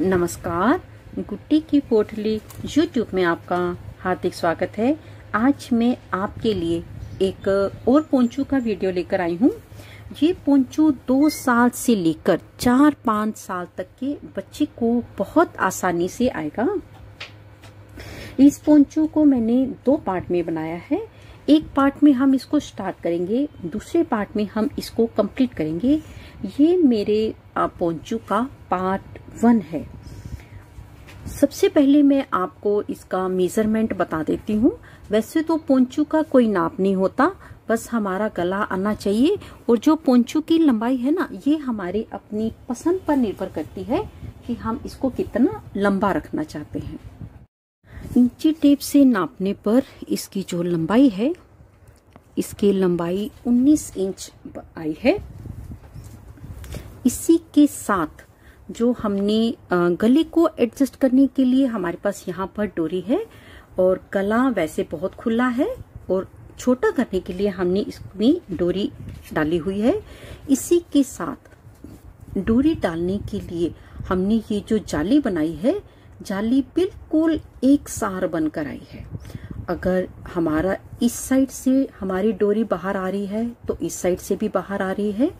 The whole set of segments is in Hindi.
नमस्कार, गुट्टी की पोटली यूट्यूब में आपका हार्दिक स्वागत है। आज मैं आपके लिए एक और पोंचू का वीडियो लेकर आई हूँ। ये पोंचू दो साल से लेकर चार पाँच साल तक के बच्चे को बहुत आसानी से आएगा। इस पोंचू को मैंने दो पार्ट में बनाया है। एक पार्ट में हम इसको स्टार्ट करेंगे, दूसरे पार्ट में हम इसको कंप्लीट करेंगे। ये मेरे पोंचू का पार्ट वन है। सबसे पहले मैं आपको इसका मेज़रमेंट बता देती हूँ। वैसे तो पोंचू का कोई नाप नहीं होता, बस हमारा गला आना चाहिए। और जो पोंचू की लंबाई है ना, ये हमारी अपनी पसंद पर निर्भर करती है कि हम इसको कितना लंबा रखना चाहते हैं। इंची टेप से नापने पर इसकी जो लंबाई है, इसकी लंबाई 19 इंच आई है। इसी के साथ जो हमने गले को एडजस्ट करने के लिए हमारे पास यहाँ पर डोरी है और गला वैसे बहुत खुला है और छोटा करने के लिए हमने इसमें डोरी डाली हुई है। इसी के साथ डोरी डालने के लिए हमने ये जो जाली बनाई है, जाली बिल्कुल एक सार बनकर आई है। अगर हमारा इस साइड से हमारी डोरी बाहर आ रही है तो इस साइड से भी बाहर आ रही है।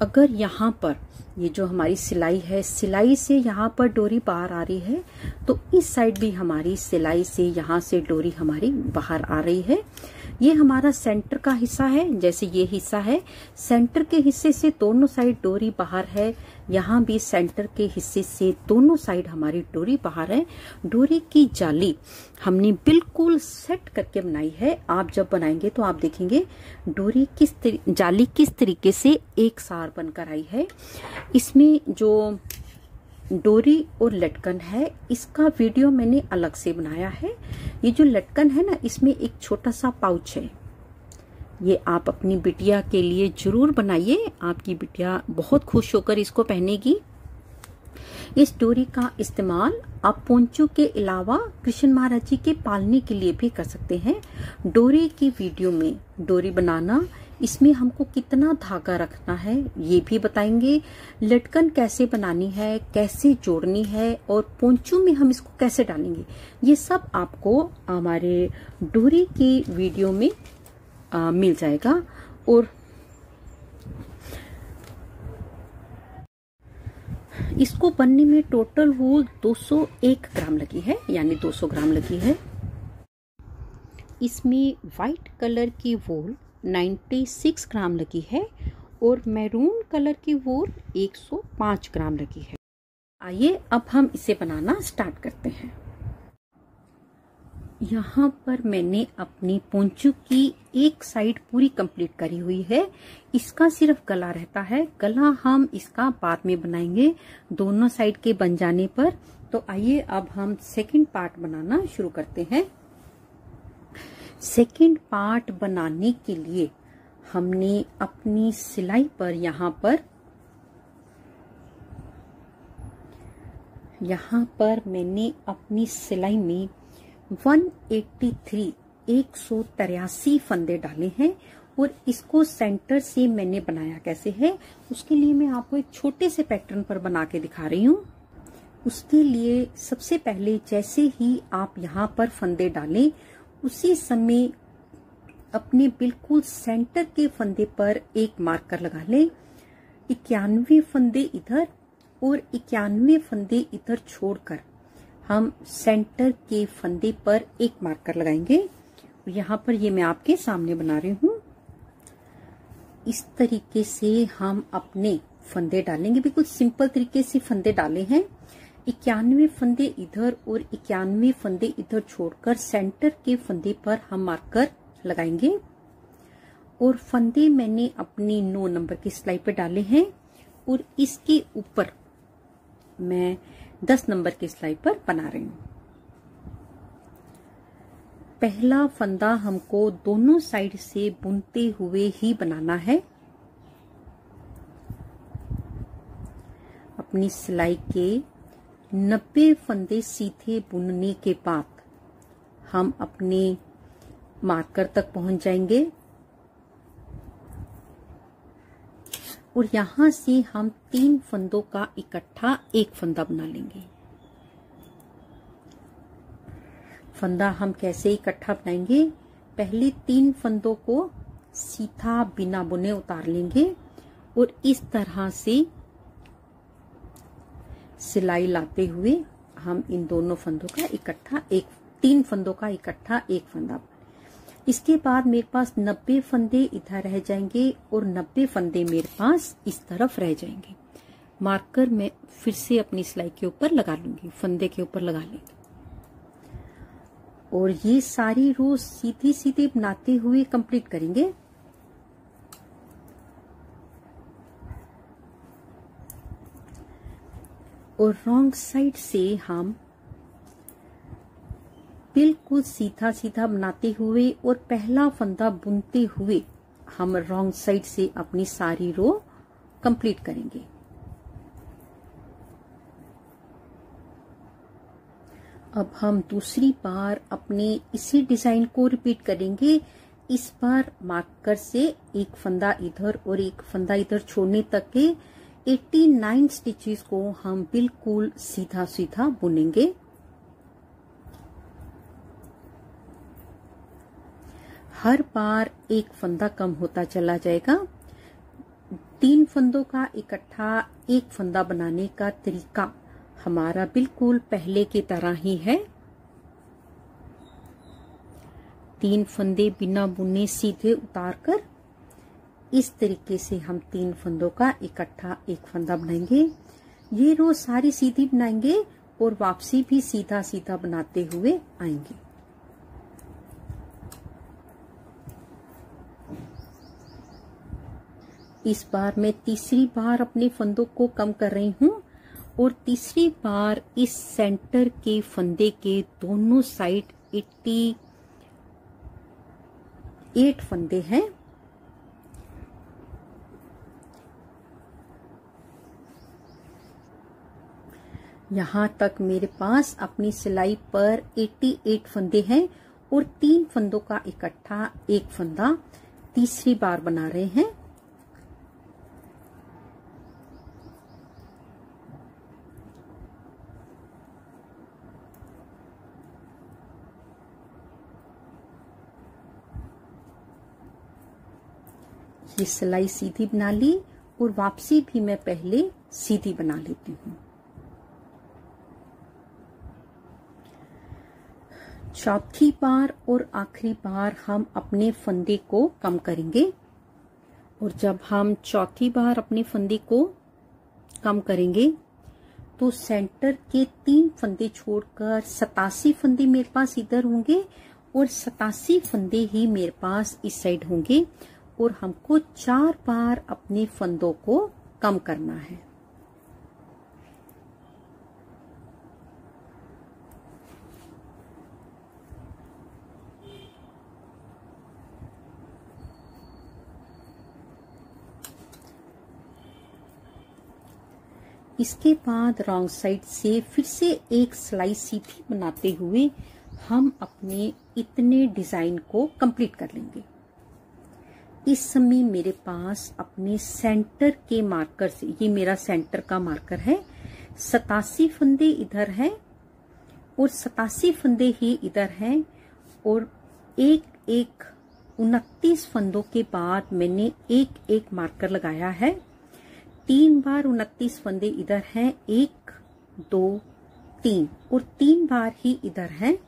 अगर यहाँ पर ये जो हमारी सिलाई है, सिलाई से यहाँ पर डोरी बाहर आ रही है तो इस साइड भी हमारी सिलाई से यहाँ से डोरी हमारी बाहर आ रही है। ये हमारा सेंटर का हिस्सा है, जैसे ये हिस्सा है। सेंटर के हिस्से से दोनों साइड डोरी बाहर है, यहाँ भी सेंटर के हिस्से से दोनों साइड हमारी डोरी बाहर है। डोरी की जाली हमने बिल्कुल सेट करके बनाई है। आप जब बनाएँगे तो आप देखेंगे डोरी किस जाली किस तरीके से एक सार बनकर आई है। इसमें जो डोरी और लटकन है। इसका वीडियो मैंने अलग से बनाया है। ये जो लटकन है ना, इसमें एक छोटा सा पाउच है। ये आप अपनी बिटिया के लिए ज़रूर बनाइए। आपकी बिटिया बहुत खुश होकर इसको पहनेगी। इस डोरी का इस्तेमाल आप पोंचू के अलावा कृष्ण महाराज जी के पालने के लिए भी कर सकते हैं। डोरी की वीडियो में डोरी बनाना इसमें हमको कितना धागा रखना है ये भी बताएँगे। लटकन कैसे बनानी है कैसे जोड़नी है और पोंचू में हम इसको कैसे डालेंगे ये सब आपको हमारे डोरी की वीडियो में आ, मिल जाएगा। और इसको बनने में टोटल वूल 201 ग्राम लगी है यानी 200 ग्राम लगी है। इसमें वाइट कलर की वूल 96 ग्राम लगी है और मैरून कलर की वूल 105 ग्राम लगी है। आइए अब हम इसे बनाना स्टार्ट करते हैं। यहाँ पर मैंने अपनी पोंचू की एक साइड पूरी कंप्लीट करी हुई है। इसका सिर्फ़ गला रहता है। गला हम इसका बाद में बनाएँगे दोनों साइड के बन जाने पर। तो आइए अब हम सेकंड पार्ट बनाना शुरू करते हैं। सेकंड पार्ट बनाने के लिए हमने अपनी सिलाई पर यहाँ पर यहाँ पर मैंने अपनी सिलाई में 183 एक सौ तिरासी फंदे डाले हैं और इसको सेंटर से मैंने बनाया कैसे है, उसके लिए मैं आपको एक छोटे से पैटर्न पर बना के दिखा रही हूँ। उसके लिए सबसे पहले जैसे ही आप यहाँ पर फंदे डालें उसी समय अपने बिल्कुल सेंटर के फंदे पर एक मार्कर लगा लें। इक्यानवे फंदे इधर और इक्यानवे फंदे इधर छोड़कर हम सेंटर के फंदे पर एक मार्कर लगाएँगे। यहाँ पर ये मैं आपके सामने बना रही हूँ। इस तरीके से हम अपने फंदे डालेंगे। बिल्कुल सिंपल तरीके से फंदे डाले हैं। इक्यानवे फंदे इधर और इक्यानवे फंदे इधर छोड़कर सेंटर के फंदे पर हम मार्कर लगाएँगे। और फंदे मैंने अपनी नौ नंबर की सिलाई पर डाले हैं और इसके ऊपर मैं दस नंबर की सिलाई पर बना रही हूँ। पहला फंदा हमको दोनों साइड से बुनते हुए ही बनाना है। अपनी सिलाई के नब्बे फंदे सीधे बुनने के बाद हम अपने मार्कर तक पहुँच जाएँगे। और यहाँ से हम तीन फंदों का इकट्ठा एक फंदा बना लेंगे। फंदा हम कैसे इकट्ठा बनाएँगे? पहले तीन फंदों को सीधा बिना बुने उतार लेंगे और इस तरह से सिलाई लाते हुए हम इन दोनों फंदों का इकट्ठा एक, तीन फंदों का इकट्ठा एक फंदा इसके बाद मेरे पास नब्बे फंदे इधर रह जाएँगे और नब्बे फंदे मेरे पास इस तरफ़ रह जाएँगे। मार्कर मैं फिर से अपनी सिलाई के ऊपर लगा लूँगी, फंदे के ऊपर लगा लेंगे। और ये सारी रो सीधी सीधी बनाते हुए कंप्लीट करेंगे। और रॉन्ग साइड से हम बिल्कुल सीधा सीधा बनाते हुए और पहला फंदा बुनते हुए हम रॉन्ग साइड से अपनी सारी रो कंप्लीट करेंगे। अब हम दूसरी बार अपने इसी डिज़ाइन को रिपीट करेंगे। इस बार मार्कर से एक फंदा इधर और एक फंदा इधर छोड़ने तक के 89 स्टिचेस को हम बिल्कुल सीधा सीधा बुनेंगे। हर बार एक फंदा कम होता चला जाएगा। तीन फंदों का इकट्ठा एक फंदा बनाने का तरीका हमारा बिल्कुल पहले की तरह ही है। तीन फंदे बिना बुने सीधे उतार कर इस तरीके से हम तीन फंदों का इकट्ठा एक फंदा बनाएँगे। ये रो सारी सीधी बनाएँगे और वापसी भी सीधा सीधा बनाते हुए आएँगे। इस बार मैं तीसरी बार अपने फंदों को कम कर रही हूँ और तीसरी बार इस सेंटर के फंदे के दोनों साइड एट्टी एट फंदे हैं। यहाँ तक मेरे पास अपनी सिलाई पर 88 फंदे हैं और तीन फंदों का इकट्ठा एक फंदा तीसरी बार बना रहे हैं। ये सिलाई सीधी बना ली और वापसी भी मैं पहले सीधी बना लेती हूँ। चौथी बार और आखिरी बार हम अपने फंदे को कम करेंगे। और जब हम चौथी बार अपने फंदे को कम करेंगे तो सेंटर के तीन फंदे छोड़कर सतासी फंदे मेरे पास इधर होंगे और सतासी फंदे ही मेरे पास इस साइड होंगे। और हमको चार बार अपने फंदों को कम करना है। इसके बाद रॉन्ग साइड से फिर से एक सिलाई सीधी बनाते हुए हम अपने इतने डिज़ाइन को कंप्लीट कर लेंगे। इस समय मेरे पास अपने सेंटर के मार्कर से, ये मेरा सेंटर का मार्कर है, सतासी फंदे इधर है और सतासी फंदे ही इधर हैं और एक एक उनतीस फंदों के बाद मैंने एक एक मार्कर लगाया है। तीन बार उनतीस फंदे इधर हैं, एक, दो, तीन। और तीन बार ही इधर हैं।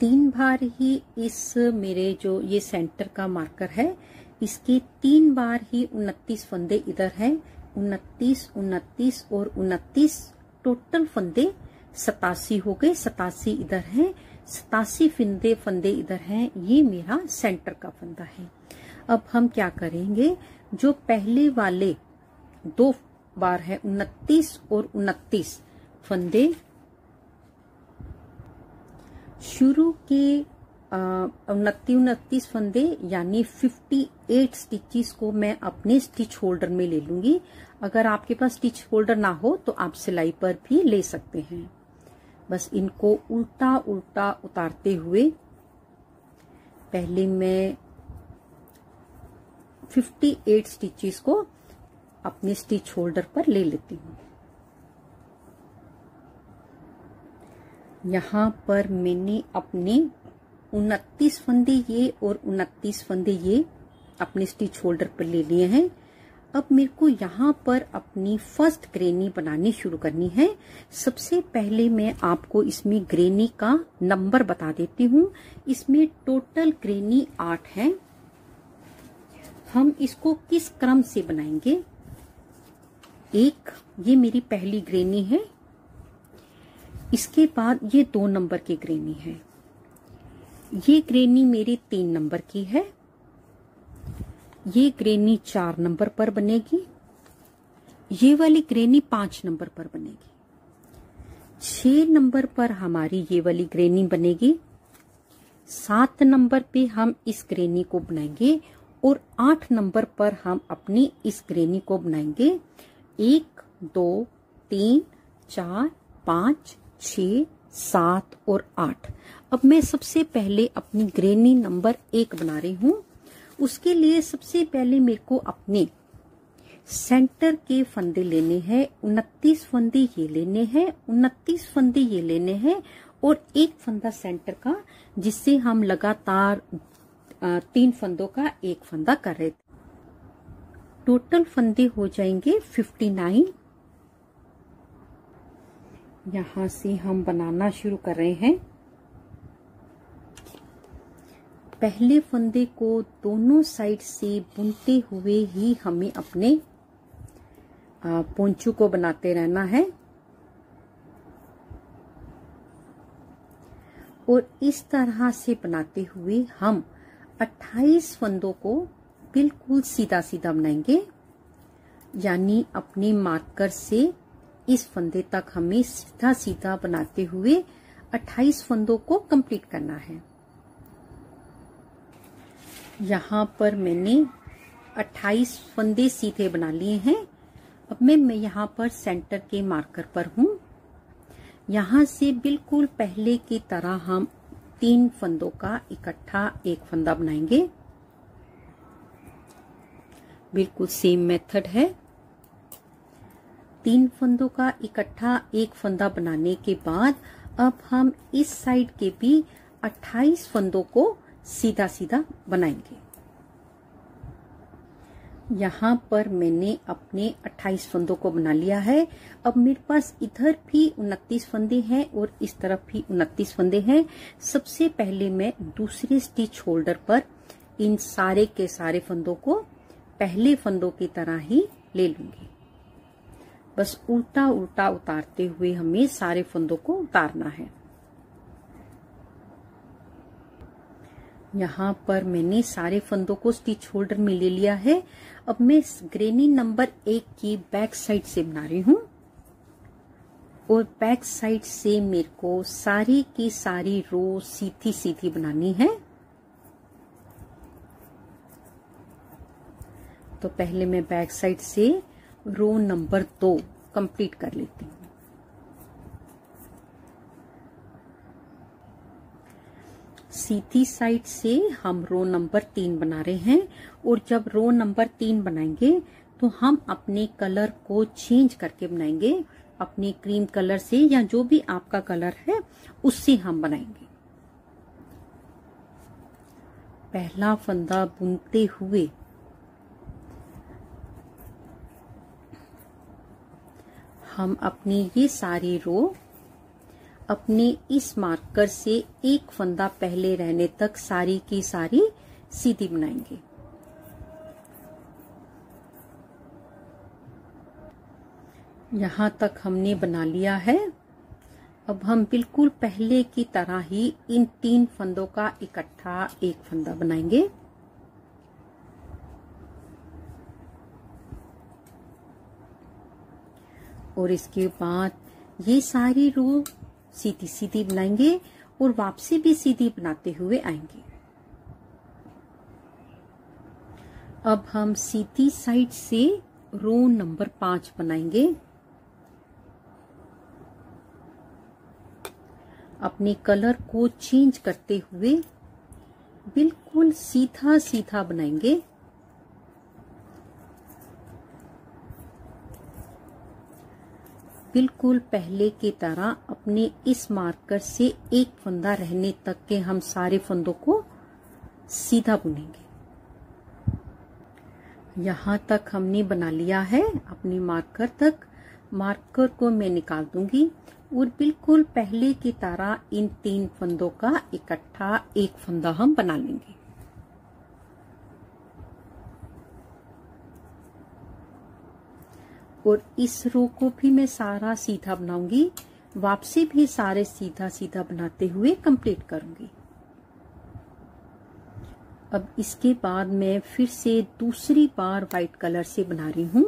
तीन बार ही इस मेरे जो ये सेंटर का मार्कर है, इसके तीन बार ही उनतीस फंदे इधर हैं। उनतीस उनतीस और उनतीस टोटल फंदे सतासी हो गए, सतासी इधर हैं। सतासी फंदे फंदे इधर हैं, ये मेरा सेंटर का फंदा है। अब हम क्या करेंगे? जो पहले वाले दो बार है, उनतीस और उनतीस। फंदे। शुरू के उनतीस उनतीस फंदे, यानी 58 स्टिचेस को मैं अपने स्टिच होल्डर में ले लूँगी। अगर आपके पास स्टिच होल्डर ना हो तो आप सिलाई पर भी ले सकते हैं। बस इनको उल्टा उल्टा उतारते हुए, पहले मैं 58 स्टिचेस को अपने स्टिच होल्डर पर ले लेती हूँ। यहाँ पर मैंने अपने उनतीस फंदे ये और उनतीस फंदे ये अपने स्टिच होल्डर पर ले लिए हैं। अब मेरे को यहाँ पर अपनी फ़र्स्ट ग्रेनी बनानी शुरू करनी है। सबसे पहले मैं आपको इसमें ग्रेनी का नंबर बता देती हूँ। इसमें टोटल ग्रेनी आठ है। हम इसको किस क्रम से बनाएँगे? एक, ये मेरी पहली ग्रेनी है। इसके बाद ये दो नंबर की ग्रेनी है। ये ग्रेनी मेरी तीन नंबर की है। ये ग्रेनी चार नंबर पर बनेगी। ये वाली ग्रेनी पाँच नंबर पर बनेगी। छ नंबर पर हमारी ये वाली ग्रेनी बनेगी। सात नंबर पे हम इस ग्रेनी को बनाएँगे और आठ नंबर पर हम अपनी इस ग्रेनी को बनाएँगे। एक, दो, तीन, चार, पाँच छ सात और आठ। अब मैं सबसे पहले अपनी ग्रेनी नंबर एक बना रही हूँ। उसके लिए सबसे पहले मेरे को अपने सेंटर के फंदे लेने हैं, उनतीस फंदे ये लेने हैं, उनतीस फंदे ये लेने हैं और एक फंदा सेंटर का, जिससे हम लगातार तीन फंदों का एक फंदा कर रहे थे। टोटल फंदे हो जाएँगे फिफ्टी नाइन यहाँ से हम बनाना शुरू कर रहे हैं। पहले फंदे को दोनों साइड से बुनते हुए ही हमें अपने पोंचू को बनाते रहना है। और इस तरह से बनाते हुए हम 28 फंदों को बिल्कुल सीधा सीधा बनाएँगे, यानी अपने मार्कर से इस फंदे तक हमें सीधा सीधा बनाते हुए 28 फंदों को कंप्लीट करना है। यहाँ पर मैंने 28 फंदे सीधे बना लिए हैं। अब मैं मैं यहाँ पर सेंटर के मार्कर पर हूँ। यहाँ से बिल्कुल पहले की तरह हम तीन फंदों का इकट्ठा एक फंदा बनाएँगे। बिल्कुल सेम मेथड है। तीन फंदों का इकट्ठा एक फंदा बनाने के बाद अब हम इस साइड के भी 28 फंदों को सीधा सीधा बनाएँगे। यहाँ पर मैंने अपने 28 फंदों को बना लिया है। अब मेरे पास इधर भी 29 फंदे हैं और इस तरफ़ भी 29 फंदे हैं। सबसे पहले मैं दूसरे स्टिच होल्डर पर इन सारे के सारे फंदों को पहले फंदों की तरह ही ले लूँगी। बस उल्टा उल्टा उतारते हुए हमें सारे फंदों को उतारना है। यहाँ पर मैंने सारे फंदों को स्टिच होल्डर में ले लिया है। अब मैं इस ग्रेनी नंबर एक की बैक साइड से बना रही हूँ। और बैक साइड से मेरे को सारी की सारी रो सीधी सीधी बनानी है। तो पहले मैं बैक साइड से रो नंबर दो कंप्लीट कर लेती हूँ। सीधी साइड से हम रो नंबर तीन बना रहे हैं और जब रो नंबर तीन बनाएँगे तो हम अपने कलर को चेंज करके बनाएँगे। अपने क्रीम कलर से या जो भी आपका कलर है, उससे हम बनाएँगे। पहला फंदा बुनते हुए हम अपनी ये सारी रो अपने इस मार्कर से एक फंदा पहले रहने तक सारी की सारी सीधी बनाएँगे। यहाँ तक हमने बना लिया है। अब हम बिल्कुल पहले की तरह ही इन तीन फंदों का इकट्ठा एक फंदा बनाएँगे। और इसके बाद ये सारी रो सीधी सीधी बनाएँगे और वापसी भी सीधी बनाते हुए आएँगे। अब हम सीधी साइड से रो नंबर पाँच बनाएँगे। अपने कलर को चेंज करते हुए बिल्कुल सीधा सीधा बनाएँगे। बिल्कुल पहले की तरह अपने इस मार्कर से एक फंदा रहने तक के हम सारे फंदों को सीधा बुनेंगे। यहाँ तक हमने बना लिया है अपने मार्कर तक। मार्कर को मैं निकाल दूँगी और बिल्कुल पहले की तरह इन तीन फंदों का इकट्ठा एक फंदा हम बना लेंगे। और इस रो को भी मैं सारा सीधा बनाऊँगी। वापसी भी सारे सीधा सीधा बनाते हुए कंप्लीट करूँगी। अब इसके बाद मैं फिर से दूसरी बार व्हाइट कलर से बना रही हूँ।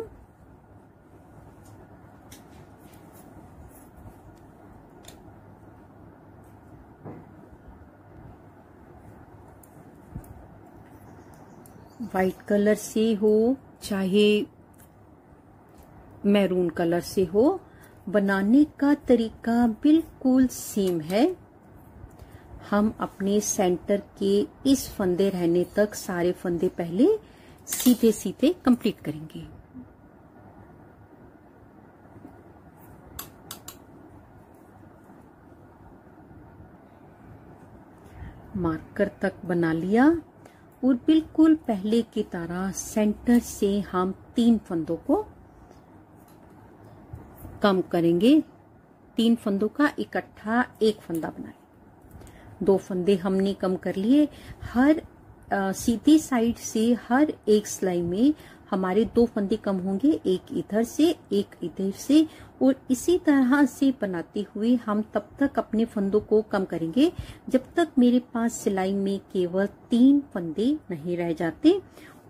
व्हाइट कलर से हो, चाहे मैरून कलर से हो। बनाने का तरीका बिल्कुल सेम है। हम अपने सेंटर के इस फंदे रहने तक सारे फंदे पहले सीधे सीधे कंप्लीट करेंगे। मार्कर तक बना लिया और बिल्कुल पहले की तरह सेंटर से हम तीन फंदों को कम करेंगे, तीन फंदों का इकट्ठा एक फंदा बनाए। दो फंदे हमने कम कर लिए, हर सीधी साइड से हर एक सिलाई में हमारे दो फंदे कम होंगे, एक इधर से, एक इधर से, और इसी तरह से बनाते हुए हम तब तक अपने फंदों को कम करेंगे, जब तक मेरे पास सिलाई में केवल तीन फंदे नहीं रह जाते,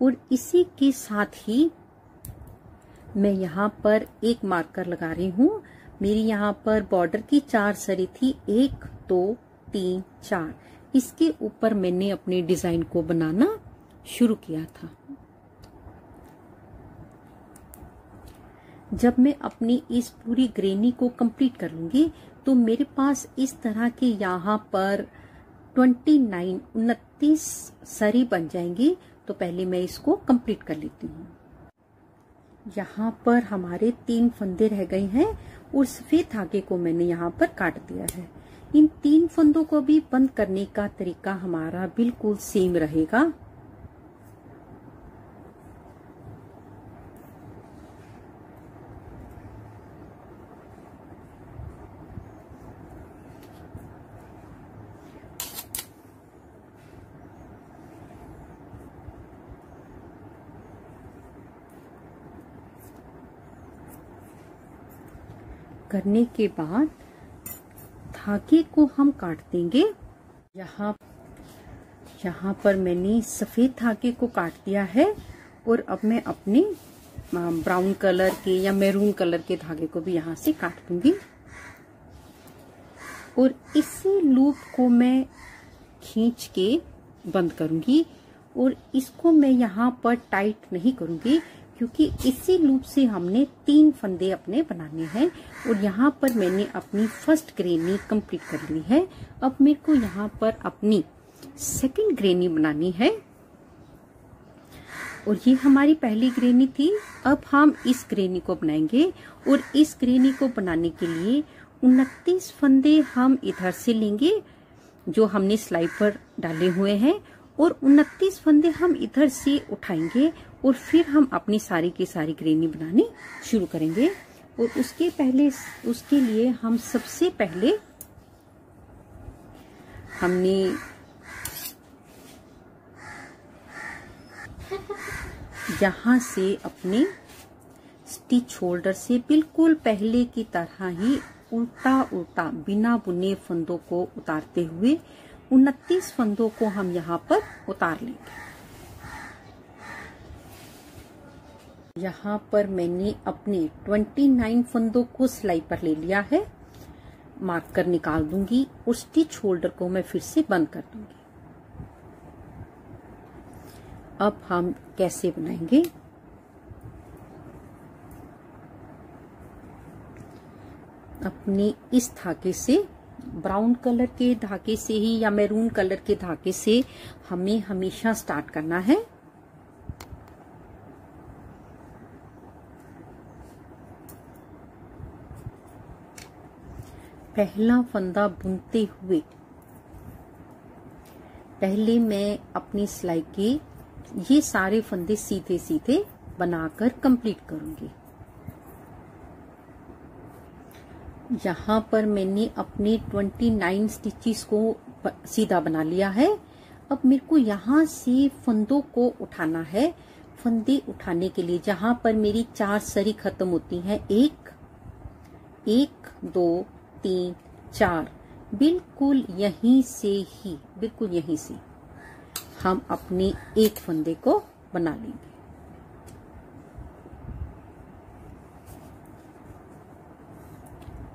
और इसी के साथ ही मैं यहाँ पर एक मार्कर लगा रही हूँ। मेरी यहाँ पर बॉर्डर की चार सरी थी। एक, दो, तीन, चार। इसके ऊपर मैंने अपने डिज़ाइन को बनाना शुरू किया था। जब मैं अपनी इस पूरी ग्रेनी को कंप्लीट कर लूँगी तो मेरे पास इस तरह के यहाँ पर 29 उनतीस सरी बन जाएँगी। तो पहले मैं इसको कंप्लीट कर लेती हूँ। यहाँ पर हमारे तीन फंदे रह गए हैं और सफ़ेद धागे को मैंने यहाँ पर काट दिया है। इन तीन फंदों को भी बंद करने का तरीका हमारा बिल्कुल सेम रहेगा। करने के बाद धागे को हम काट देंगे। यहाँ यहाँ पर मैंने सफ़ेद धागे को काट दिया है और अब मैं अपने ब्राउन कलर के या मैरून कलर के धागे को भी यहाँ से काट दूँगी। और इसी लूप को मैं खींच के बंद करूँगी और इसको मैं यहाँ पर टाइट नहीं करूँगी क्योंकि इसी लूप से हमने तीन फंदे अपने बनाने हैं और यहाँ पर मैंने अपनी फ़र्स्ट ग्रेनी कंप्लीट कर ली है। अब मेरे को यहाँ पर अपनी सेकंड ग्रेनी बनानी है। और ये हमारी पहली ग्रेनी थी। अब हम इस ग्रेनी को बनाएँगे और इस ग्रेनी को बनाने के लिए उनतीस फंदे हम इधर से लेंगे, जो हमने स्लाइड पर डाले हुए हैं, और उनतीस फंदे हम इधर से उठाएँगे और फिर हम अपनी सारी की सारी ग्रेनी बनानी शुरू करेंगे। और उसके पहले, उसके लिए हम सबसे पहले हमने यहाँ से अपने स्टिच होल्डर से बिल्कुल पहले की तरह ही उल्टा उल्टा बिना बुने फंदों को उतारते हुए उनतीस फंदों को हम यहाँ पर उतार लेंगे। यहाँ पर मैंने अपने 29 फंदों को सिलाई पर ले लिया है। मार्क कर निकाल दूँगी और स्टिच होल्डर को मैं फिर से बंद कर दूँगी। अब हम कैसे बनाएँगे? अपने इस धागे से, ब्राउन कलर के धागे से ही या मैरून कलर के धागे से हमें हमेशा स्टार्ट करना है। पहला फंदा बुनते हुए। पहले मैं अपनी सिलाई के ये सारे फंदे सीधे सीधे बनाकर कंप्लीट करूँगी। यहाँ पर मैंने अपने 29 स्टिचेस को सीधा बना लिया है। अब मेरे को यहाँ से फंदों को उठाना है। फंदे उठाने के लिए जहाँ पर मेरी चार सरी खत्म होती हैं, एक एक, दो तीन, चार। बिल्कुल यहीं से ही, बिल्कुल यहीं से हम अपने एक फंदे को बना लेंगे।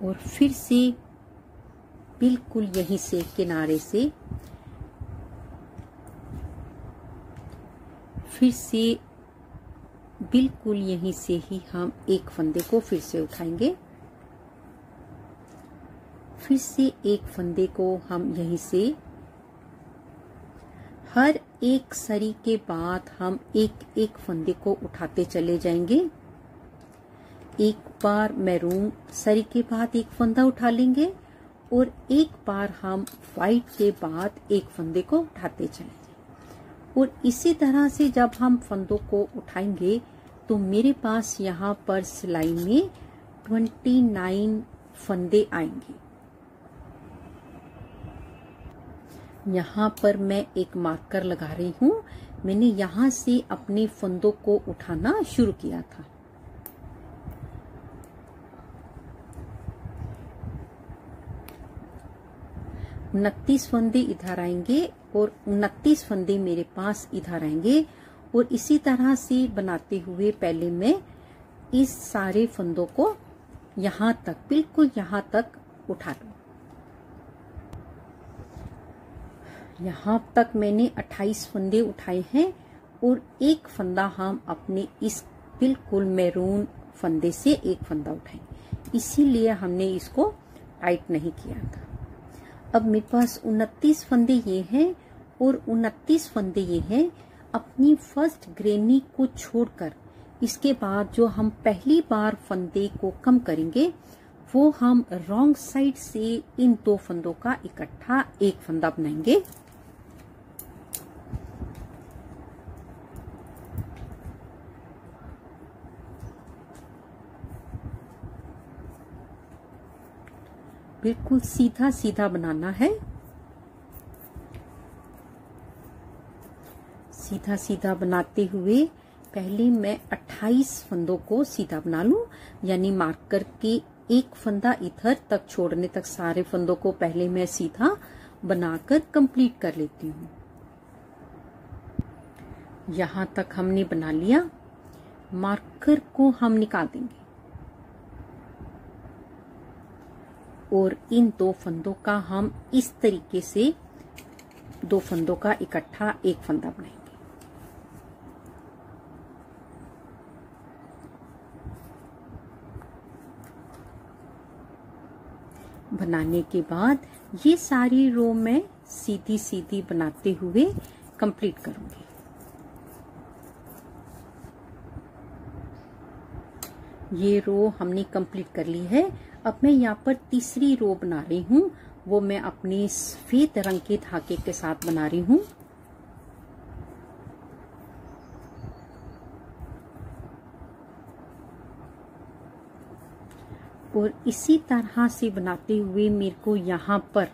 और फिर से बिल्कुल यहीं से किनारे से फिर से बिल्कुल यहीं से ही हम एक फंदे को फिर से उठाएँगे। फिर से एक फंदे को हम यहीं से हर एक सरी के बाद हम एक एक फंदे को उठाते चले जाएँगे। एक बार मैरून सरी के बाद एक फंदा उठा लेंगे और एक बार हम व्हाइट के बाद एक फंदे को उठाते चले और इसी तरह से जब हम फंदों को उठाएँगे तो मेरे पास यहाँ पर सिलाई में 29 फंदे आएँगे। यहाँ पर मैं एक मार्कर लगा रही हूँ। मैंने यहाँ से अपने फंदों को उठाना शुरू किया था। उनतीस फंदे इधर आएँगे और उनतीस फंदे मेरे पास इधर आएँगे और इसी तरह से बनाते हुए पहले मैं इस सारे फंदों को यहाँ तक, बिल्कुल यहाँ तक उठा लू यहाँ तक मैंने 28 फंदे उठाए हैं और एक फंदा हम अपने इस बिल्कुल मैरून फंदे से एक फंदा उठाए। इसीलिए हमने इसको टाइट नहीं किया था। अब मेरे पास उनतीस फंदे ये हैं और उनतीस फंदे ये हैं। अपनी फ़र्स्ट ग्रेनी को छोड़कर इसके बाद जो हम पहली बार फंदे को कम करेंगे, वो हम रॉन्ग साइड से इन दो फंदों का इकट्ठा एक फंदा बनाएँगे। बिल्कुल सीधा सीधा बनाना है। सीधा सीधा बनाते हुए पहले मैं 28 फंदों को सीधा बना लू, यानी मार्कर के एक फंदा इधर तक छोड़ने तक सारे फंदों को पहले मैं सीधा बनाकर कंप्लीट कर लेती हूँ। यहाँ तक हमने बना लिया। मार्कर को हम निकाल देंगे। और इन दो फंदों का हम इस तरीके से दो फंदों का इकट्ठा एक फंदा बनाएँगे। बनाने के बाद ये सारी रो मैं सीधी सीधी बनाते हुए कंप्लीट करूँगी। ये रो हमने कंप्लीट कर ली है। अब मैं यहाँ पर तीसरी रो बना रही हूँ। वो मैं अपने सफ़ेद रंग के धागे के साथ बना रही हूँ। और इसी तरह से बनाते हुए मेरे को यहाँ पर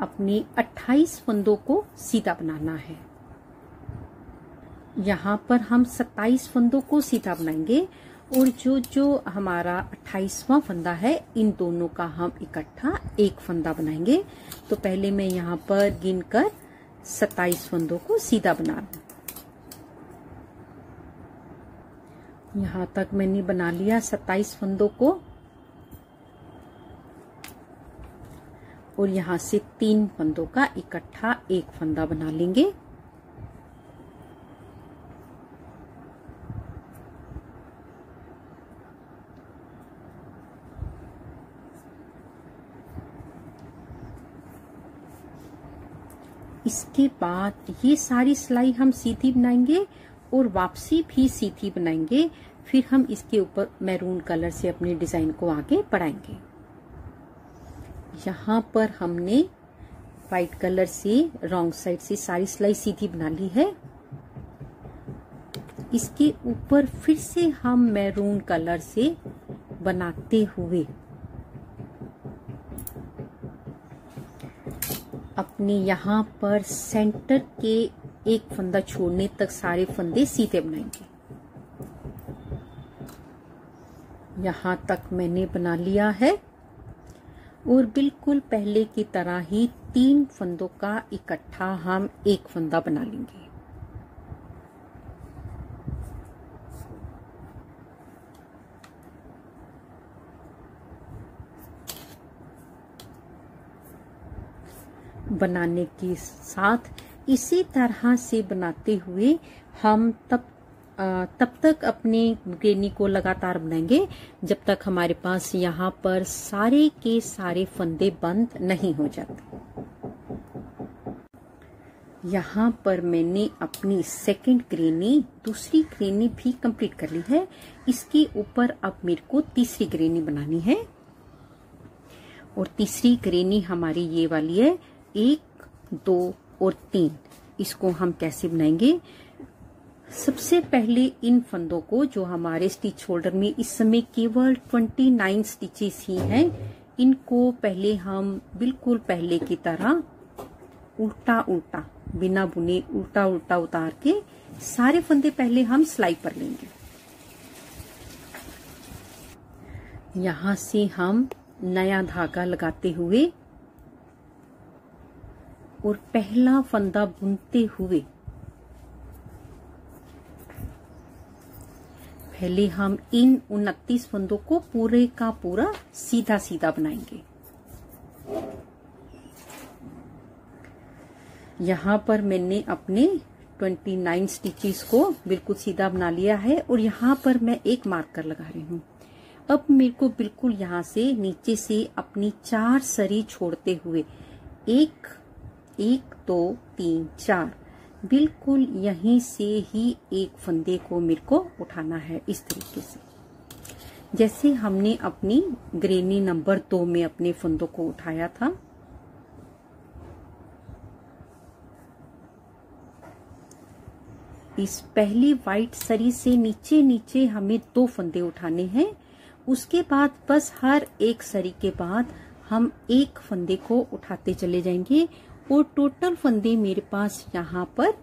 अपने 28 फंदों को सीधा बनाना है। यहाँ पर हम 27 फंदों को सीधा बनाएँगे। और जो जो हमारा अट्ठाईसवां फंदा है, इन दोनों का हम इकट्ठा एक फंदा बनाएँगे। तो पहले मैं यहाँ पर गिनकर 27 फंदों को सीधा बना लू यहाँ तक मैंने बना लिया 27 फंदों को। और यहाँ से तीन फंदों का इकट्ठा एक फंदा बना लेंगे। इसके बाद ये सारी सिलाई हम सीधी बनाएँगे और वापसी भी सीधी बनाएँगे। फिर हम इसके ऊपर मैरून कलर से अपने डिज़ाइन को आगे बढ़ाएँगे। यहाँ पर हमने व्हाइट कलर से, रॉन्ग साइड से सारी सिलाई सीधी बना ली है। इसके ऊपर फिर से हम मैरून कलर से बनाते हुए अपने यहाँ पर सेंटर के एक फंदा छोड़ने तक सारे फंदे सीधे बनाएँगे। यहाँ तक मैंने बना लिया है और बिल्कुल पहले की तरह ही तीन फंदों का इकट्ठा हम एक फंदा बना लेंगे। बनाने के साथ इसी तरह से बनाते हुए हम तब तब तक अपने ग्रेनी को लगातार बनाएँगे, जब तक हमारे पास यहाँ पर सारे के सारे फंदे बंद नहीं हो जाते। यहाँ पर मैंने अपनी सेकंड ग्रेनी दूसरी ग्रेनी भी कंप्लीट कर ली है। इसके ऊपर अब मेरे को तीसरी ग्रेनी बनानी है। और तीसरी ग्रेनी हमारी ये वाली है एक, दो और तीन। इसको हम कैसे बनाएँगे? सबसे पहले इन फंदों को जो हमारे स्टिच होल्डर में इस समय केवल 29 स्टिचेस ही हैं, इनको पहले हम बिल्कुल पहले की तरह उल्टा उल्टा बिना बुने उल्टा उल्टा उतार के सारे फंदे पहले हम सिलाई पर लेंगे। यहाँ से हम नया धागा लगाते हुए और पहला फंदा बुनते हुए। पहले हम इन उनतीस फंदों को पूरे का पूरा सीधा सीधा बनाएँगे। यहाँ पर मैंने अपने 29 स्टिचेस को बिल्कुल सीधा बना लिया है और यहाँ पर मैं एक मार्कर लगा रही हूँ। अब मेरे को बिल्कुल यहाँ से नीचे से अपनी चार सरी छोड़ते हुए एक एक, दो, तीन, चार। बिल्कुल यहीं से ही एक फंदे को मेरे को उठाना है इस तरीके से। जैसे हमने अपनी ग्रेनी नंबर दो में अपने फंदों को उठाया था। इस पहली व्हाइट सरी से नीचे नीचे हमें दो फंदे उठाने हैं। उसके बाद बस हर एक सरी के बाद हम एक फंदे को उठाते चले जाएँगे। और टोटल फंदे मेरे पास यहाँ पर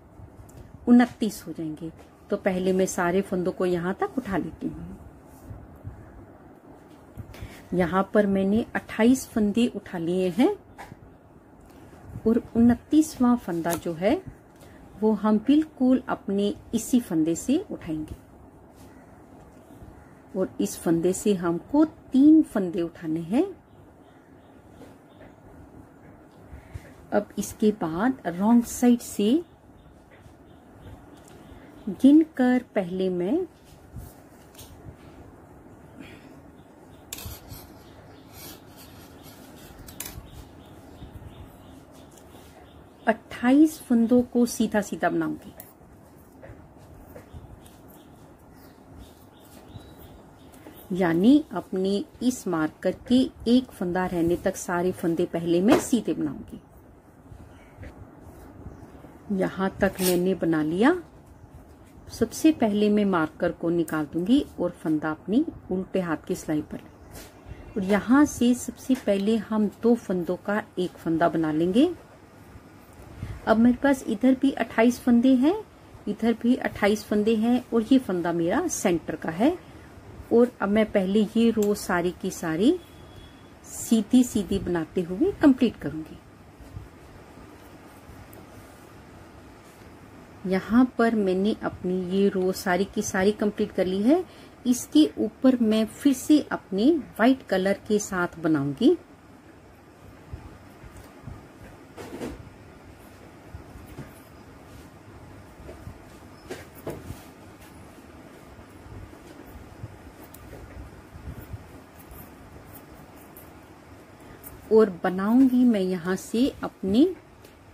उनतीस हो जाएँगे। तो पहले मैं सारे फंदों को यहाँ तक उठा लेती हूँ। यहाँ पर मैंने 28 फंदे उठा लिए हैं और उनतीसवां फंदा जो है, वो हम बिल्कुल अपने इसी फंदे से उठाएँगे। और इस फंदे से हमको तीन फंदे उठाने हैं। अब इसके बाद रॉन्ग साइड से गिनकर पहले मैं अट्ठाईस फंदों को सीधा सीधा बनाऊँगी। यानी अपने इस मार्कर के एक फंदा रहने तक सारे फंदे पहले मैं सीधे बनाऊँगी। यहाँ तक मैंने बना लिया। सबसे पहले मैं मार्कर को निकाल दूँगी और फंदा अपनी उल्टे हाथ की सिलाई पर। और यहाँ से सबसे पहले हम दो फंदों का एक फंदा बना लेंगे। अब मेरे पास इधर भी 28 फंदे हैं, इधर भी 28 फंदे हैं और ये फंदा मेरा सेंटर का है। और अब मैं पहले ये रो सारी की सारी सीधी सीधी बनाते हुए कंप्लीट करूँगी। यहाँ पर मैंने अपनी ये रो सारी की सारी कंप्लीट कर ली है। इसके ऊपर मैं फिर से अपने व्हाइट कलर के साथ बनाऊँगी। और बनाऊँगी मैं यहाँ से अपनी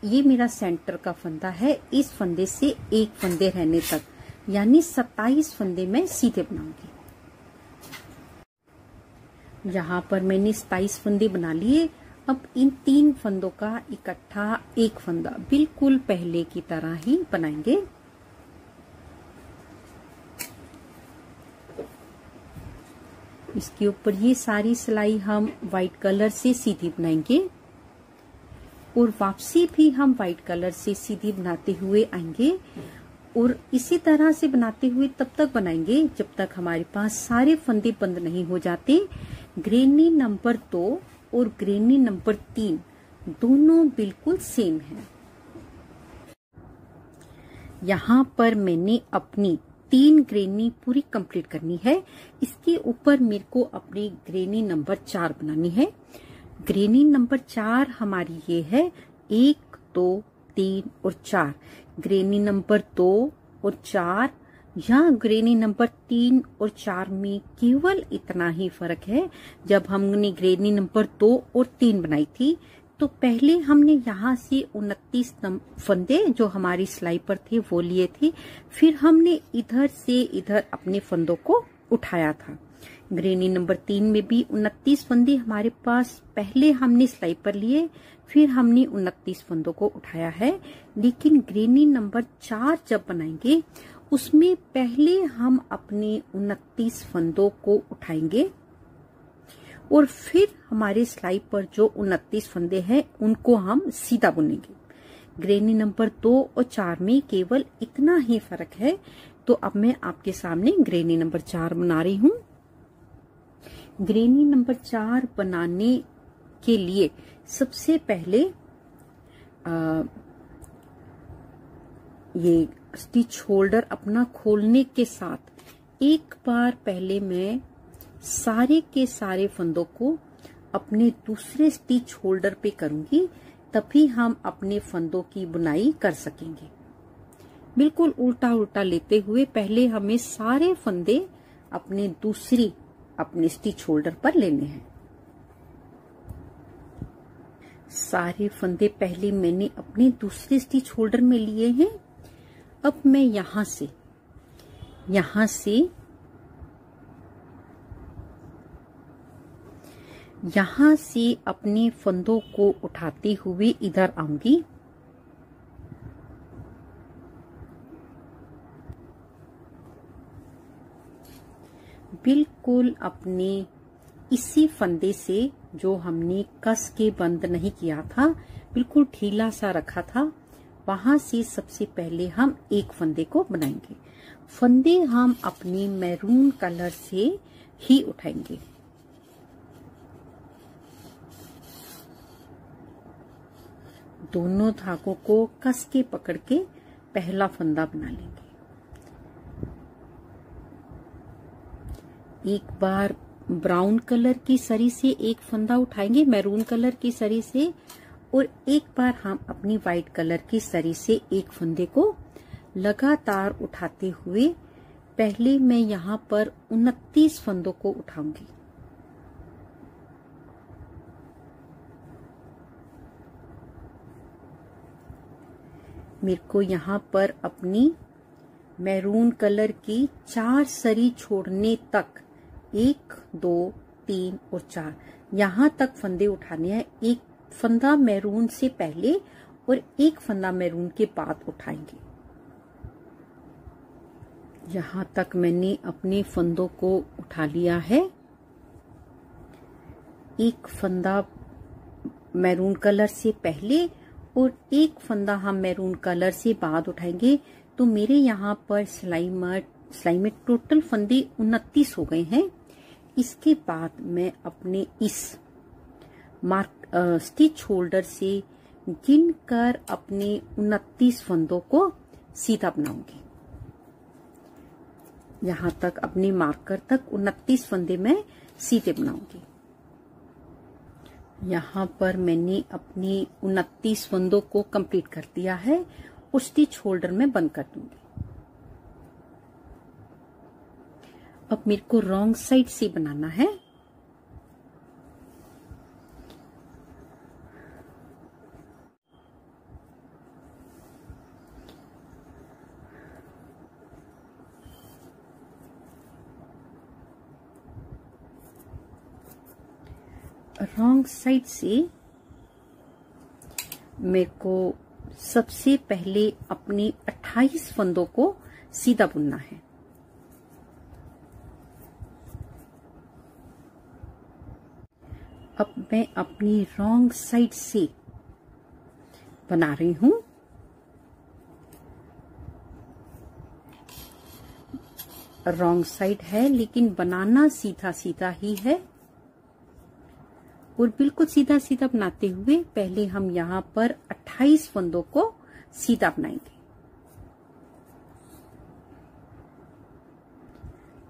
ये मेरा सेंटर का फंदा है, इस फंदे से एक फंदे रहने तक, यानी 27 फंदे मैं सीधे बनाऊँगी। यहाँ पर मैंने सताइस फंदे बना लिए, अब इन तीन फंदों का इकट्ठा एक फंदा बिल्कुल पहले की तरह ही बनाएँगे। इसके ऊपर ये सारी सिलाई हम व्हाइट कलर से सीधी बनाएँगे। और वापसी भी हम व्हाइट कलर से सीधी बनाते हुए आएँगे और इसी तरह से बनाते हुए तब तक बनाएँगे जब तक हमारे पास सारे फंदे बंद नहीं हो जाते। ग्रेनी नंबर दो और ग्रेनी नंबर तीन दोनों बिल्कुल सेम है। यहाँ पर मैंने अपनी तीन ग्रेनी पूरी कंप्लीट करनी है। इसके ऊपर मेरे को अपनी ग्रेनी नंबर चार बनानी है। ग्रेनी नंबर चार हमारी ये है, एक, दो, तीन और चार। ग्रेनी नंबर दो और चार या ग्रेनी नंबर तीन और चार में केवल इतना ही फ़र्क है। जब हमने ग्रेनी नंबर दो और तीन बनाई थी तो पहले हमने यहाँ से उनतीस फंदे जो हमारी सिलाई पर थे वो लिए थे। फिर हमने इधर से इधर अपने फंदों को उठाया था। ग्रेनी नंबर तीन में भी उनतीस फंदे हमारे पास पहले हमने सिलाई पर लिए, फिर हमने उनतीस फंदों को उठाया है। लेकिन ग्रेनी नंबर चार जब बनाएँगे, उसमें पहले हम अपने उनतीस फंदों को उठाएँगे और फिर हमारे सिलाई पर जो उनतीस फंदे हैं, उनको हम सीधा बुनेंगे। ग्रेनी नंबर दो और चार में केवल इतना ही फ़र्क है। तो अब मैं आपके सामने ग्रेनी नंबर चार बना रही हूँ। ग्रेनी नंबर चार बनाने के लिए सबसे पहले आ, ये स्टिच होल्डर अपना खोलने के साथ एक बार पहले मैं सारे के सारे फंदों को अपने दूसरे स्टिच होल्डर पे करूँगी तभी हम अपने फंदों की बुनाई कर सकेंगे। बिल्कुल उल्टा उल्टा लेते हुए पहले हमें सारे फंदे अपने दूसरी अपने स्टिच होल्डर पर लेने हैं। सारे फंदे पहले मैंने अपने दूसरे स्टिच होल्डर में लिए हैं। अब मैं यहाँ से यहाँ से यहाँ से अपने फंदों को उठाते हुए इधर आऊँगी। बिल्कुल अपने इसी फंदे से जो हमने कस के बंद नहीं किया था, बिल्कुल ढीला सा रखा था, वहाँ से सबसे पहले हम एक फंदे को बनाएँगे। फंदे हम अपने मैरून कलर से ही उठाएँगे। दोनों धागों को कस के पकड़ के पहला फंदा बना लेंगे। एक बार ब्राउन कलर की सरी से एक फंदा उठाएँगे, मैरून कलर की सरी से, और एक बार हम अपनी व्हाइट कलर की सरी से एक फंदे को लगातार उठाते हुए, पहले मैं यहाँ पर उनतीस फंदों को उठाऊँगी। मेरे को यहाँ पर अपनी मैरून कलर की चार सरी छोड़ने तक एक, दो, तीन और चार। यहाँ तक फंदे उठाने हैं। एक फंदा मैरून से पहले और एक फंदा मैरून के बाद उठाएँगे। यहाँ तक मैंने अपने फंदों को उठा लिया है। एक फंदा मैरून कलर से पहले और एक फंदा हम मैरून कलर से बाद उठाएँगे। तो मेरे यहाँ पर सिलाई में सिलाई में टोटल फंदे उनतीस हो गए हैं। इसके बाद मैं अपने इस मार्क स्टिच होल्डर से गिन कर अपने उनतीस फंदों को सीधा बनाऊँगी। यहाँ तक अपने मार्कर तक उनतीस फंदे में सीधे बनाऊँगी। यहाँ पर मैंने अपने उनतीस फंदों को कंप्लीट कर दिया है, उस स्टिच होल्डर में बंद कर दूँगी। अब मेरे को रॉन्ग साइड से बनाना है। रॉन्ग साइड से मेरे को सबसे पहले अपने 28 फंदों को सीधा बुनना है। अब मैं अपनी रॉन्ग साइड से बना रही हूँ। रॉन्ग साइड है, लेकिन बनाना सीधा सीधा ही है। और बिल्कुल सीधा सीधा बनाते हुए पहले हम यहाँ पर 28 फंदों को सीधा बनाएँगे।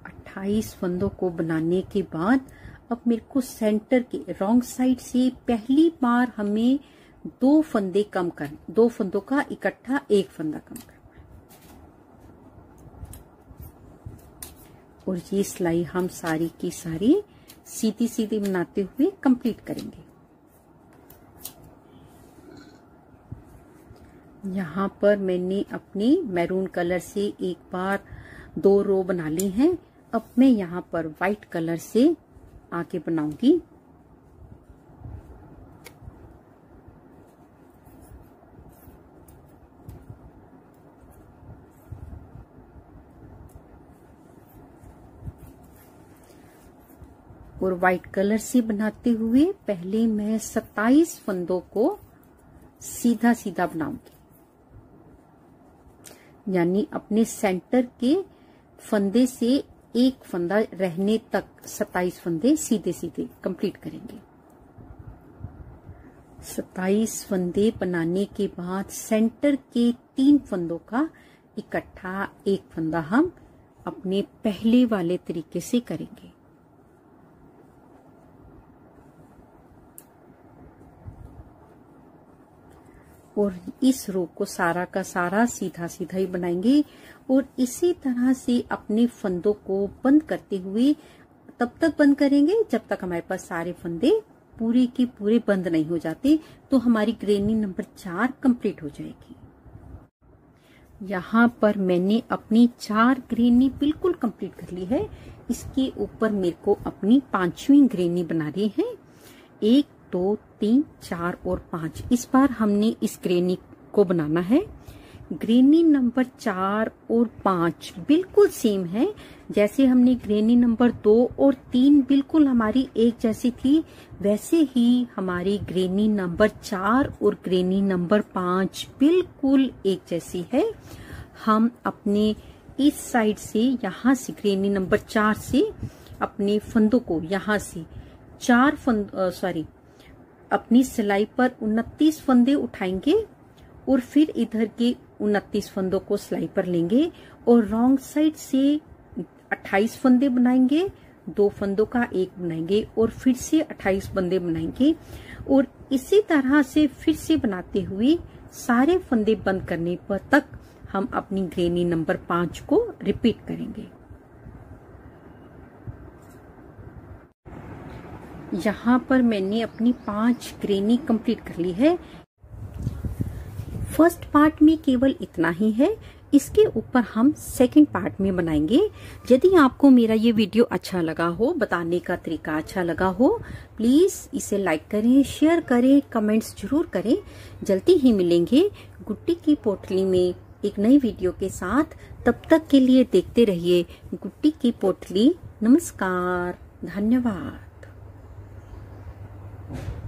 28 फंदों को बनाने के बाद अब मेरे को सेंटर के रॉन्ग साइड से पहली बार हमें दो फंदे कम कर, दो फंदों का इकट्ठा, एक फंदा कम कर और ये सिलाई हम सारी की सारी सीधी सीधी बनाते हुए कंप्लीट करेंगे। यहाँ पर मैंने अपनी मैरून कलर से एक बार दो रो बना ली हैं। अब मैं यहाँ पर व्हाइट कलर से आगे बनाऊँगी। और व्हाइट कलर से बनाते हुए पहले मैं 27 फंदों को सीधा सीधा बनाऊँगी। यानी अपने सेंटर के फंदे से एक फंदा रहने तक 27 फंदे सीधे सीधे कंप्लीट करेंगे। 27 फंदे बनाने के बाद सेंटर के तीन फंदों का इकट्ठा एक फंदा हम अपने पहले वाले तरीके से करेंगे। और इस रो को सारा का सारा सीधा सीधा ही बनाएँगे और इसी तरह से अपने फंदों को बंद करते हुए तब तक बंद करेंगे जब तक हमारे पास सारे फंदे पूरे के पूरे बंद नहीं हो जाते तो हमारी ग्रेनी नंबर चार कंप्लीट हो जाएगी। यहाँ पर मैंने अपनी चार ग्रेनी बिल्कुल कंप्लीट कर ली है। इसके ऊपर मेरे को अपनी पांचवी ग्रेनी बना रही है। एक दो, तीन, चार और पाँच। इस बार हमने इस ग्रेनी को बनाना है। ग्रेनी नंबर चार और पाँच बिल्कुल सेम है। जैसे हमने ग्रेनी नंबर दो और तीन बिल्कुल हमारी एक जैसी थी, वैसे ही हमारी ग्रेनी नंबर चार और ग्रेनी नंबर पाँच बिल्कुल एक जैसी है। हम अपने इस साइड से, यहाँ से, ग्रेनी नंबर चार से, अपने फंदों को यहाँ से, चार फंद सॉरी अपनी सिलाई पर उनतीस फंदे उठाएँगे और फिर इधर के उनतीस फंदों को सिलाई पर लेंगे और रॉन्ग साइड से 28 फंदे बनाएँगे, दो फंदों का एक बनाएँगे और फिर से 28 फंदे बनाएँगे। और इसी तरह से फिर से बनाते हुए सारे फंदे बंद करने पर तक हम अपनी ग्रेनी नंबर पाँच को रिपीट करेंगे। यहाँ पर मैंने अपनी पाँच ग्रेनी कंप्लीट कर ली है। फ़र्स्ट पार्ट में केवल इतना ही है। इसके ऊपर हम सेकंड पार्ट में बनाएँगे। यदि आपको मेरा ये वीडियो अच्छा लगा हो, बताने का तरीका अच्छा लगा हो, प्लीज़ इसे लाइक करें, शेयर करें, कमेंट्स ज़रूर करें। जल्दी ही मिलेंगे गुट्टी की पोटली में एक नई वीडियो के साथ। तब तक के लिए देखते रहिए गुट्टी की पोटली। नमस्कार, धन्यवाद। Thank you.